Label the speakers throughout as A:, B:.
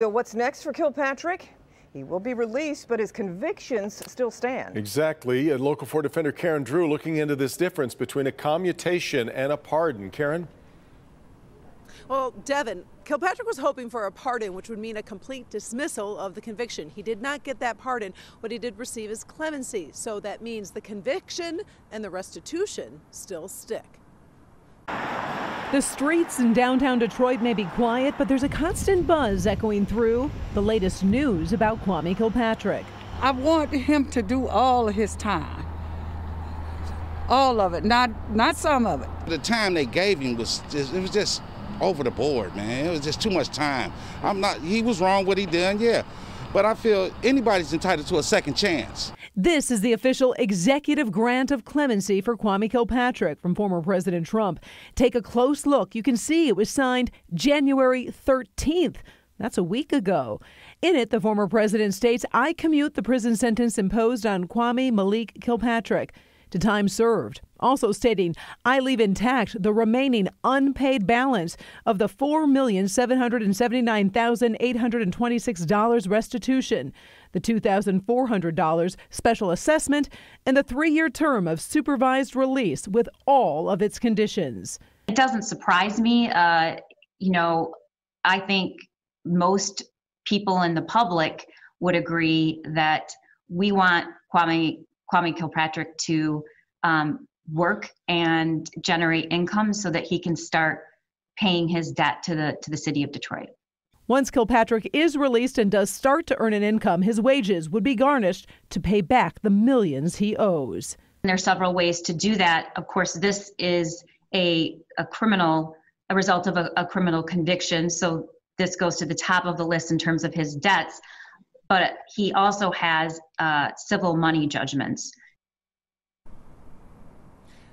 A: So what's next for Kilpatrick? He will be released, but his convictions still stand.
B: Exactly. A local 4 defender Karen Drew looking into this difference between a commutation and a pardon. Karen?
C: Well, Devin, Kilpatrick was hoping for a pardon, which would mean a complete dismissal of the conviction. He did not get that pardon. What he did receive is clemency. So that means the conviction and the restitution still stick.
D: The streets in downtown Detroit may be quiet, but there's a constant buzz echoing through the latest news about Kwame Kilpatrick.
E: I want him to do all of his time. All of it, not not some of it.
F: The time they gave him was just, it was just over the board, man. It was just too much time. I'm not he was wrong what he done, yeah. But I feel anybody's entitled to a second chance.
D: This is the official executive grant of clemency for Kwame Kilpatrick from former President Trump. Take a close look. You can see it was signed January 13th. That's a week ago. In it, the former president states, I commute the prison sentence imposed on Kwame Malik Kilpatrick to time served. Also stating, I leave intact the remaining unpaid balance of the $4,779,826 restitution, the $2,400 special assessment, and the three year term of supervised release with all of its conditions.
G: It doesn't surprise me. Uh, you know, I think most people in the public would agree that we want Kwame Kwame Kilpatrick to um, work and generate income so that he can start paying his debt to the to the city of Detroit.
D: Once Kilpatrick is released and does start to earn an income, his wages would be garnished to pay back the millions he owes.
G: And there are several ways to do that. Of course, this is a, a criminal, a result of a, a criminal conviction. So this goes to the top of the list in terms of his debts but he also has uh, civil money judgments.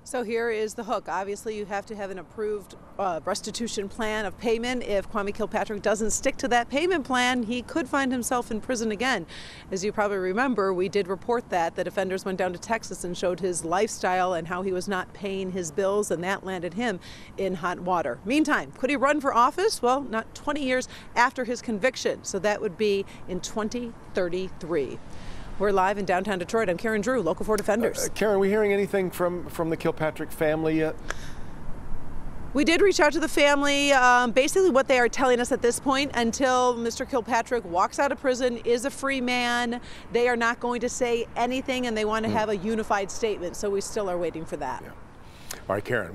C: So here is the hook. Obviously, you have to have an approved uh, restitution plan of payment. If Kwame Kilpatrick doesn't stick to that payment plan, he could find himself in prison again. As you probably remember, we did report that. The defenders went down to Texas and showed his lifestyle and how he was not paying his bills, and that landed him in hot water. Meantime, could he run for office? Well, not 20 years after his conviction, so that would be in 2033. We're live in downtown Detroit. I'm Karen Drew, Local 4 Defenders. Uh,
B: Karen, are we hearing anything from, from the Kilpatrick family yet?
C: We did reach out to the family. Um, basically, what they are telling us at this point, until Mr. Kilpatrick walks out of prison, is a free man, they are not going to say anything and they want to mm. have a unified statement. So we still are waiting for that.
B: Yeah. All right, Karen.